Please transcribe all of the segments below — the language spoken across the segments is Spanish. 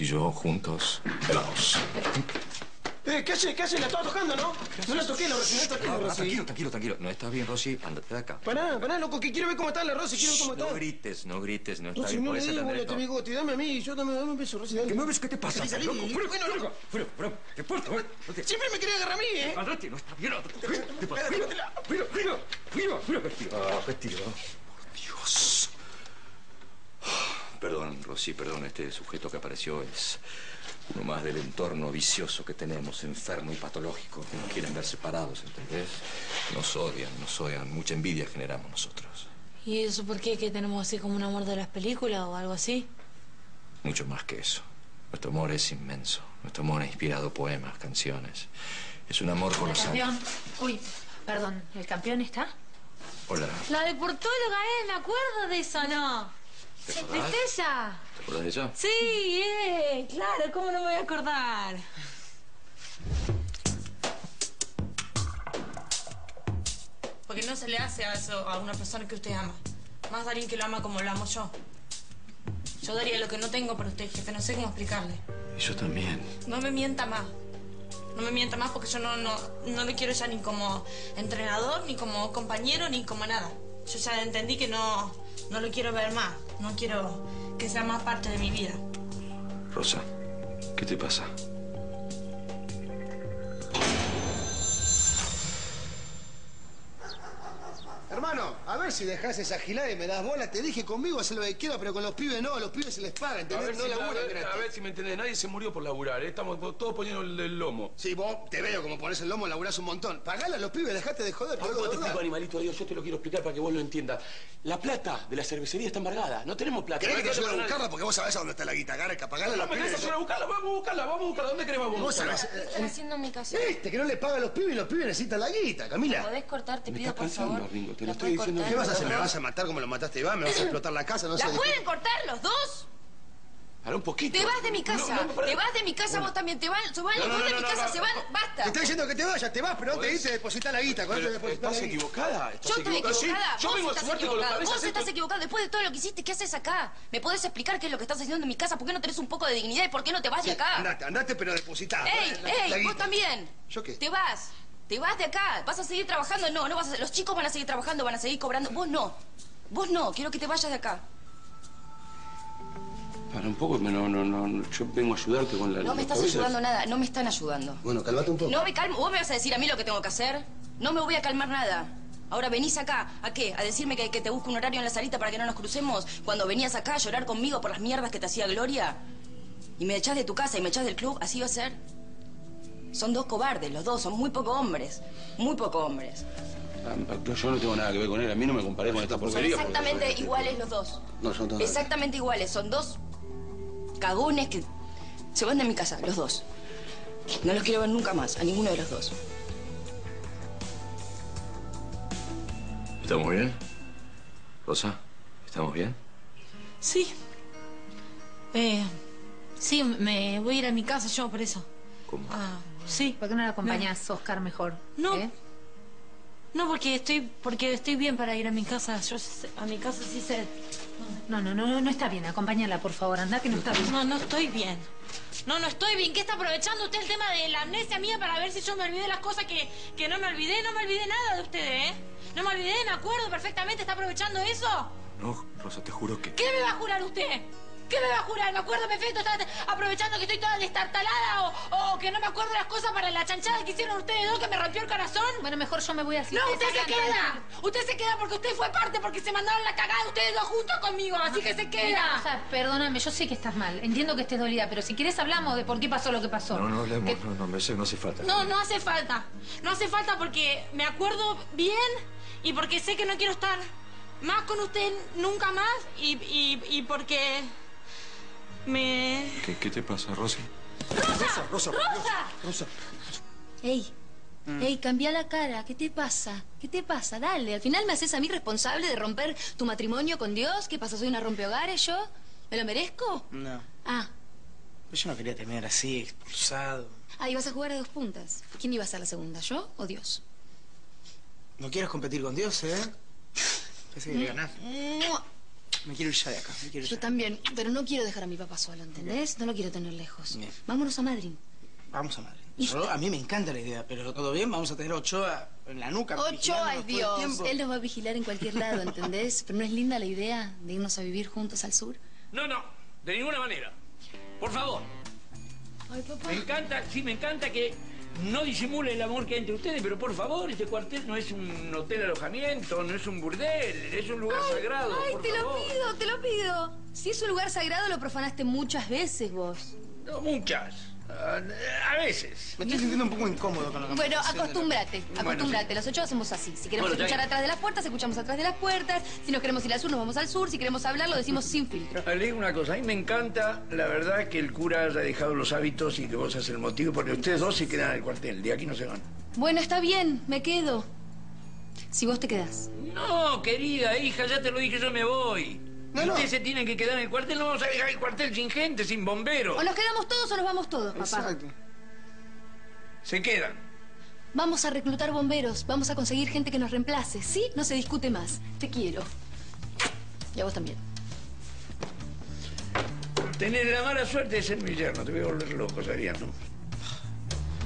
y yo juntos. Eh, ¿Qué hace? ¿Qué hace? La estaba tocando, ¿no? No la toqué, la Rosy, no la toqué, Ah, Rosy. tranquilo, tranquilo, tranquilo. No estás bien, Rosy. Ándate de acá. Pará, pará, loco, que quiero ver cómo está la Rosy, quiero ver cómo está. no grites, no grites, no está bien. no te dame a mí, yo dame, dame un beso, Rosy, dale. ¿Qué me ves? ¿Qué te pasa? Salí, loco? Fuera, Bueno, fuera, loco. fuera, fuera. Fuera, fuera. Siempre me quería agarrar a mí, ¿eh? Andate, no está bien. Ah, vestido. Por Dios. Perdón, Rosy, perdón. Este sujeto que apareció es uno más del entorno vicioso que tenemos, enfermo y patológico, que no quieren ver separados, ¿entendés? Nos odian, nos odian. Mucha envidia generamos nosotros. ¿Y eso por qué? ¿Que tenemos así como un amor de las películas o algo así? Mucho más que eso. Nuestro amor es inmenso. Nuestro amor ha inspirado poemas, canciones. Es un amor El colosal. campeón. Uy, perdón, ¿el campeón está? Hola. La deportóloga, ¿eh? Me acuerdo de eso, ¿no? ¿Te ¿Es acordás? ella? ¿Te acuerdas de ella? Sí, eh, claro, ¿cómo no me voy a acordar? Porque no se le hace a eso a una persona que usted ama. Más a alguien que lo ama como lo amo yo. Yo daría lo que no tengo por usted, jefe. No sé cómo explicarle. Y yo también. No me mienta más. No me mienta más porque yo no, no, no le quiero ya ni como entrenador, ni como compañero, ni como nada. Yo ya entendí que no, no lo quiero ver más. No quiero que sea más parte de mi vida. Rosa, ¿qué te pasa? Ver si dejas esa gilada y me das bola. Te dije conmigo hacer lo que quiera, pero con los pibes no. A los pibes se les paga, A ¿entendés? ver, no si, a, laburan ver, gratis. a ver si me entendés, nadie se murió por laburar, ¿eh? estamos todos poniendo el, el lomo. Sí, vos te veo como pones el lomo, laburás un montón. Pagala a los pibes, dejate de joder. A ver, ¿cómo te explico, animalito Dios? Yo te lo quiero explicar para que vos lo entiendas. La plata de la cervecería está embargada, no tenemos plata. ¿Querés No que te ayude a buscarla? Porque vos sabés a dónde está la guita, Garca. Pagala a No los me pibes. ayudar a buscarla, vamos a buscarla, vamos a buscarla. ¿Dónde querés vamos a Vos buscarla? sabés... están haciendo en mi casa? Este, que no le paga a los pibes y los pibes necesitan la guita, Camila. ¿Podés cortar? Te pido, estás por favor. Ringo, te lo ¿La estoy diciendo. ¿Qué vas a hacer? ¿Me vas a matar como lo mataste a Iván? ¿Me vas a explotar la casa? No sé. ¿La pueden cortar los dos? Para un poquito. Te vas de mi casa. No, no, te vas de mi casa vos también. Te van, se van No, los no, dos de no, mi no, casa. no, se no. van. Te Basta. está diciendo que te vayas, te vas, pero antes de ¿Podés? irte depositar la guita. Pero, depositar ¿Estás la guita. equivocada? ¿Estás Yo estoy equivocada? Sí, equivocada. Yo vos estás cabezas. Vos estás equivocado. Después de todo lo que hiciste, ¿qué haces acá? ¿Me podés explicar qué es lo que estás haciendo en mi casa? ¿Por qué no tenés un poco de dignidad y por qué no te vas de acá? Andate, andate, pero depositá. ¡Ey, ey! Vos también. ¿Yo qué? Te vas. Te vas de acá. ¿Vas a seguir trabajando? No, no vas a... Los chicos van a seguir trabajando, van a seguir cobrando. Vos no. Vos no. Quiero que te vayas de acá. Para un poco, no, no, no, yo vengo a ayudarte con la No me estás cabezas. ayudando nada. No me están ayudando. Bueno, calmate un poco. No me calmo. ¿Vos me vas a decir a mí lo que tengo que hacer? No me voy a calmar nada. Ahora venís acá, ¿a qué? ¿A decirme que, que te busco un horario en la salita para que no nos crucemos? Cuando venías acá a llorar conmigo por las mierdas que te hacía Gloria. Y me echás de tu casa y me echás del club, ¿así va a ser? Son dos cobardes, los dos, son muy poco hombres. Muy poco hombres. Ah, Yo, no tengo nada que ver con él, a mí no me comparé con esta Son porquería. porque exactamente iguales los dos. No, son todos. Exactamente iguales. Son dos cagones que se van de mi casa, los dos. No los quiero ver nunca más, a ninguno de los dos. ¿Estamos bien? Rosa, ¿estamos bien? Sí. Eh, sí, me voy a ir a mi casa yo por eso. ¿Cómo? Ah, sí. ¿Por qué no la acompañás, Oscar, mejor? No. ¿Eh? No, porque estoy, porque estoy bien para ir a mi casa. Yo sé- a mi casa sí sé. No, no, no, no está bien. Acompáñala, por favor. Anda que no está bien. No, no estoy bien. No, no estoy bien. ¿Qué está aprovechando usted el tema de la amnesia mía para ver si yo me olvidé las cosas que, que no me olvidé? No me olvidé nada de ustedes, ¿eh? No me olvidé, me acuerdo perfectamente. ¿Está aprovechando eso? No, Rosa, te juro que... ¿Qué me va a jurar usted? ¿Qué me va a jurar? Me acuerdo perfecto, está aprovechando que estoy toda destartalada o, o que no me acuerdo las cosas para la chanchada que hicieron ustedes dos que me rompió el corazón. Bueno, mejor yo me voy así. No, usted se queda. Usted se queda porque usted fue parte, porque se mandaron la cagada ustedes dos juntos conmigo, así que se Mira, queda. o sea, perdóname, yo sé que estás mal. Entiendo que estés dolida, pero si quieres hablamos de por qué pasó lo que pasó. No, no hablemos, Que- no, no, no, eso no hace falta. No, no hace falta. No hace falta porque me acuerdo bien y porque sé que no quiero estar más con usted nunca más y, y, y porque me... ¿Qué, qué te pasa, Rosy? ¡Rosa! Rosa, ¡Rosa! Rosa. Ey, ey, cambia la cara. ¿Qué te pasa? ¿Qué te pasa? Dale. Al final me haces a mí responsable de romper tu matrimonio con Dios. ¿Qué pasa? ¿Soy una rompehogares yo? ¿Me lo merezco? No, Ah, yo no quería terminar así, expulsado. ah, ibas a jugar a dos puntas. ¿Quién iba a ser la segunda, yo o Dios? No quieres competir con Dios, ¿eh? Pensé que le ganás. ¡Mua! Me quiero ir ya de acá. Me quiero ir Yo ya. también, pero no quiero dejar a mi papá solo, ¿entendés? No lo quiero tener lejos. Bien. Vámonos a Madrid. Vamos a Madrid. Yo- a mí me encanta la idea, pero todo bien, vamos a tener a Ochoa en la nuca. Ochoa es Dios. Él nos va a vigilar en cualquier lado, ¿entendés? Pero ¿no es linda la idea de irnos a vivir juntos al sur? No, no, de ninguna manera. Por favor. Ay, papá. Me encanta, sí, me encanta que no disimule el amor que hay entre ustedes, pero por favor, este cuartel no es un hotel de alojamiento, no es un burdel, es un lugar sagrado. Ay, por te lo pido, te lo pido. Si es un lugar sagrado, lo profanaste muchas veces vos. No, muchas. A, a veces. Me estoy sintiendo un poco incómodo con me Bueno, acostúmbrate, acostúmbrate. Los ocho hacemos así. Si queremos Bueno, escuchar atrás de las puertas, escuchamos atrás de las puertas. Si nos queremos ir al sur, nos vamos al sur. Si queremos hablar, lo decimos sin filtro. Le digo una cosa, a mí me encanta, la verdad, que el cura haya dejado los hábitos y que vos seas el motivo, porque ustedes dos se quedan en el cuartel, de aquí no se van. Bueno, está bien, me quedo. Si vos te quedás. No, querida hija, ya te lo dije, yo me voy. No, no. Ustedes se tienen que quedar en el cuartel, no vamos a dejar el cuartel sin gente, sin bomberos. O nos quedamos todos o nos vamos todos, papá. Exacto. Se quedan. Vamos a reclutar bomberos. Vamos a conseguir gente que nos reemplace. ¿Sí? No se discute más. Te quiero. Y a vos también. Tener la mala suerte de ser mi yerno, te voy a volver loco, sabías, ¿no?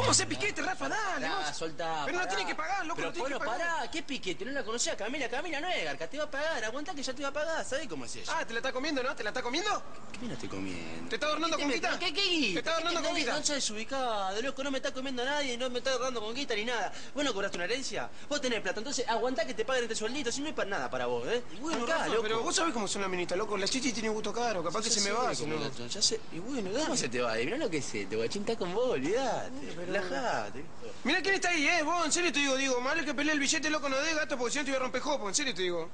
Vamos a hacer piquete, Rafa, dale. Vamos. soltá, Pero no pará. tiene que pagar, loco, Pero no bueno, que pagar. pará, ¿qué piquete? No la conocía Camila, Camila no es garca, te va a pagar, aguanta que ya te va a pagar, ¿sabes cómo es ella? Ah, ¿te la está comiendo, no? ¿Te la está comiendo? ¿Qué me la estoy comiendo? ¿Te está adornando ¿Qué con guita? ¿Qué, qué? ¿Te está adornando ¿Qué- con guita? desubicada, loco, no me está comiendo nadie, no me está ahorrando con guita ni nada. Vos no cobraste una herencia, vos tenés plata, entonces aguantá que te paguen este sueldito, si no es para nada para vos, ¿eh? Y bueno, Acá, Rafa, loco. pero vos sabés cómo son las minitas, loco. La chichi tiene gusto caro, capaz que se me sé va, si no. Ya sé, y bueno, ¿cómo se te va? Mirá lo que es este, guachín está con vos, olvidate, relajate. Mirá quién está ahí, eh, vos, en serio te digo, digo, malo que peleé el billete, loco, no de gato, porque si no te voy a romper jopo, en serio te digo.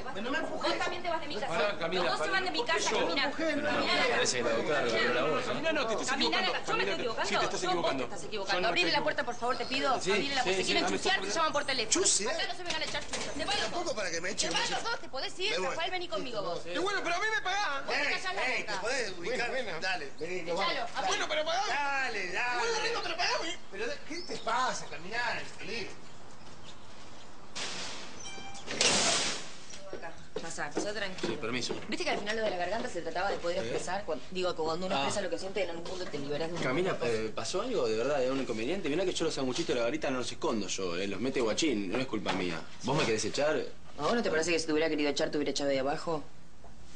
Vos también te vas de mi casa. Pará, Camila, Los dos se van de mi casa, Camina. Parece que la doctora regaló la voz. Camila, no, te estás equivocando. Yo me estoy equivocando. Sí, te estás equivocando. estás Abrile la puerta, por favor, te pido. Abrile la puerta. Si quieren dame se llaman por teléfono. Chuse. Acá no se vengan a echar chuchas. Se van los Tampoco dos. para que me Se echen. van los dos, te podés ir. Rafael, vení conmigo vos. Y bueno, pero a mí me pagás. Vos te callás la Ey, te podés ubicar. Dale, vení, Bueno, pero pagá. Dale, dale. Pero pagame. Pero, ¿qué te pasa? Caminar. Acá. Pasá, pasá tranquilo. Sí, permiso. Viste que al final lo de la garganta se trataba de poder expresar. Cuando, digo, cuando uno Ah. expresa lo que siente, en algún punto te liberas de un Camila, eh, ¿pasó algo de verdad? ¿Es un inconveniente? Mirá que yo los sanguchitos de la garita no los escondo yo, eh, los mete guachín, no es culpa mía. ¿Vos me querés echar? ¿A vos no te parece que si te hubiera querido echar, te hubiera echado de abajo?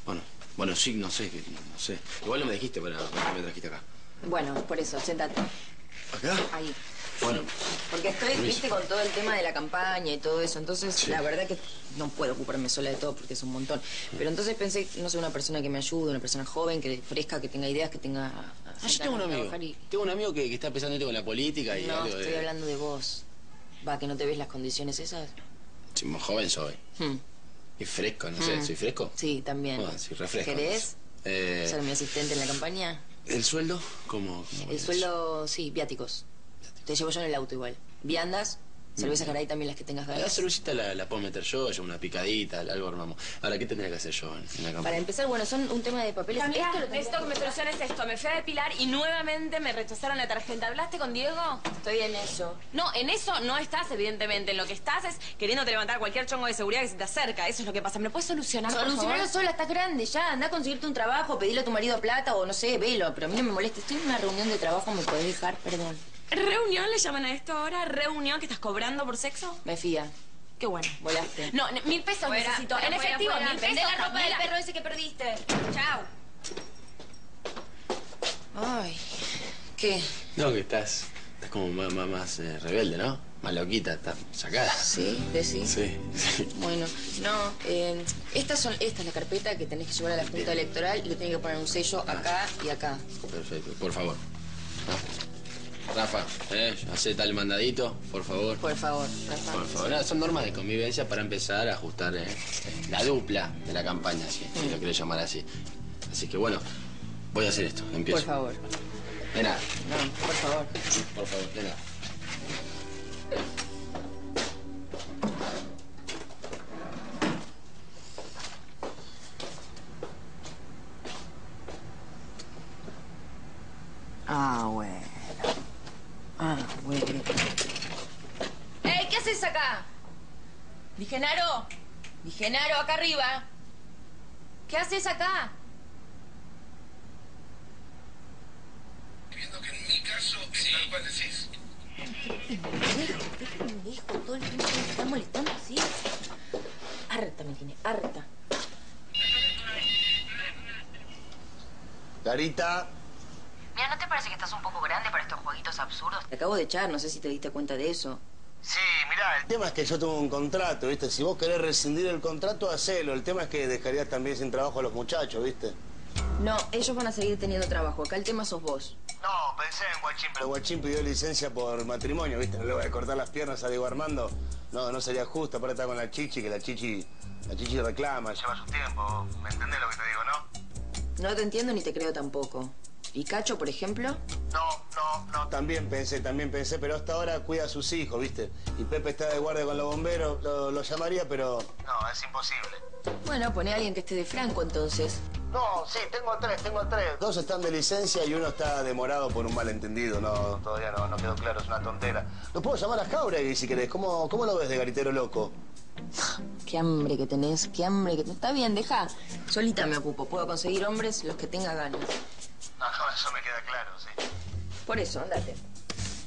Bueno, bueno, sí, no sé, no sé. Igual no me dijiste para, para que me trajiste acá. Bueno, por eso, sentate. ¿Acá? Ahí. Bueno, Porque estoy, Permiso. viste, con todo el tema de la campaña y todo eso. Entonces, Sí. la verdad que no puedo ocuparme sola de todo porque es un montón. Pero entonces pensé, no sé, una persona que me ayude, una persona joven, que fresca, que tenga ideas, que tenga... ah, yo tengo un amigo. Tengo un amigo que, que está empezando con la política y No, algo de... estoy hablando de vos. Va, que no te ves las condiciones esas. Sí, más joven soy. Hmm. Y fresco, no sé, Mm. ¿soy fresco? Sí, también. Ah, sí, refresco. ¿Querés Eh, ser mi asistente en la campaña? ¿El sueldo? ¿Cómo? cómo El sueldo, sí, viáticos. Te llevo yo en el auto igual. Viandas, cerveza caray también las que tengas La ganas. cervecita la, la puedo meter yo, yo una picadita, algo armamos. Ahora, ¿qué tendría que hacer yo en, en la Para campaña? empezar, bueno, son un tema de papeles. Camila, Esto lo necesito que me soluciones esto. Me fui a depilar y nuevamente me rechazaron la tarjeta. ¿Hablaste con Diego? Estoy en eso. No, en eso no estás, evidentemente. En lo que estás es queriéndote levantar cualquier chongo de seguridad que se te acerca. Eso es lo que pasa. ¿Me lo puedes solucionar, Solucionalo sola, estás grande ya. Anda a conseguirte un trabajo, pedile a tu marido plata o no sé, velo. Pero a mí no me molesta. Estoy en una reunión de trabajo, ¿me podés dejar? Perdón. ¿Reunión le llaman a esto ahora? ¿Reunión que estás cobrando por sexo? Me fía. Qué bueno. Volaste. No, mil pesos Fuera, necesito. fuera, en fuera, efectivo, fuera. mil pesos. la ropa del perro ese que perdiste. Chao. Ay, ¿qué? No, que estás, estás como más, más, más, eh, rebelde, ¿no? Más loquita, estás sacada. ¿Sí? ¿Decís? Sí, sí. Bueno, no, eh, estas son, esta es la carpeta que tenés que llevar a la Junta Electoral y le tenés que poner un sello acá y acá. Perfecto, por favor. Rafa, ¿eh? Hacé tal mandadito, por favor. Por favor, Rafa. Por favor, Nada, son normas de convivencia para empezar a ajustar eh, la dupla de la campaña, si, si lo querés llamar así. Así que bueno, voy a hacer esto, empiezo. Por favor. De nada, No, por favor. por favor, de nada. ¿Qué haces acá? Dije, Naro. Dije, Naro, acá arriba. ¿Qué haces acá? Viendo que en mi caso es tal cual decís. Pendejo, todo el tiempo me está molestando así. Harta me tiene, harta. Carita. Mira, ¿no te parece que estás un poco grande para estos jueguitos absurdos? Te acabo de echar, no sé si te diste cuenta de eso. Sí, mirá, el tema es que yo tengo un contrato, ¿viste? Si vos querés rescindir el contrato, hacelo. El tema es que dejarías también sin trabajo a los muchachos, ¿viste? No, ellos van a seguir teniendo trabajo. Acá el tema sos vos. No, pensé en Guachín, pero Guachín pidió licencia por matrimonio, ¿viste? No le voy a cortar las piernas a Diego Armando. No, no sería justo. Aparte está con la chichi, que la chichi, la chichi reclama, lleva su tiempo. ¿Me entendés lo que te digo, no? No te entiendo ni te creo tampoco. ¿Y Cacho, por ejemplo? No, no, no. También pensé, también pensé, pero hasta ahora cuida a sus hijos, ¿viste? Y Pepe está de guardia con los bomberos, lo, lo llamaría, pero... No, es imposible. Bueno, pone a alguien que esté de franco entonces. No, sí, tengo tres, tengo tres. Dos están de licencia y uno está demorado por un malentendido. No, todavía no, no quedó claro, es una tontera. Lo puedo llamar a Jauregui si querés. ¿Cómo, cómo lo ves de garitero loco? Qué hambre que tenés, qué hambre que tenés. Está bien, deja. Solita me ocupo. Puedo conseguir hombres los que tenga ganas. Por eso, andate.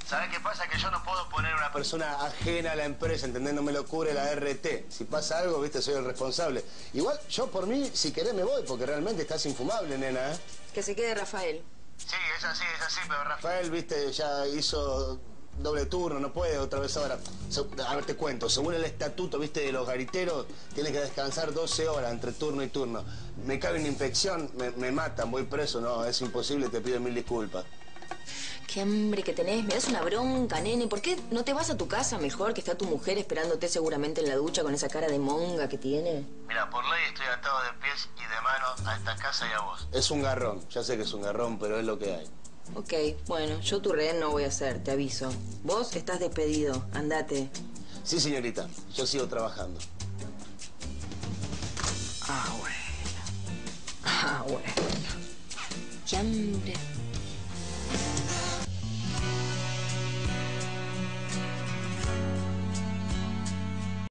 ¿Sabes qué pasa? Que yo no puedo poner una persona ajena a la empresa, ¿entendés? No me lo cubre la RT. Si pasa algo, viste, soy el responsable. Igual, yo por mí, si querés me voy, porque realmente estás infumable, nena, ¿eh? Que se quede Rafael. Sí, es así, es así, pero Rafael, viste, ya hizo doble turno, no puede otra vez ahora. A ver, te cuento, según el estatuto, viste, de los gariteros, tiene que descansar 12 horas entre turno y turno. Me cabe una infección, me, me matan, voy preso, no, es imposible, te pido mil disculpas. Qué hambre que tenés. Me das una bronca, nene. ¿Por qué no te vas a tu casa mejor que está tu mujer esperándote seguramente en la ducha con esa cara de monga que tiene? Mira, por ley estoy atado de pies y de manos a esta casa y a vos. Es un garrón, ya sé que es un garrón, pero es lo que hay. Ok, bueno, yo tu rehén no voy a ser, te aviso. Vos estás despedido, andate. Sí, señorita, yo sigo trabajando. Ah, bueno. Ah, bueno. Qué hambre.